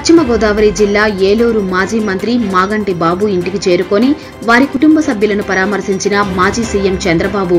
పశ్చిమ గోదావరి జిల్లా ఏలూరు మాజీ మంత్రి మాగంటి బాబు ఇంటికి చేరుకొని వారి కుటుంబ సభ్యులను పరామర్శించిన మాజీ సీఎం చంద్రబాబు.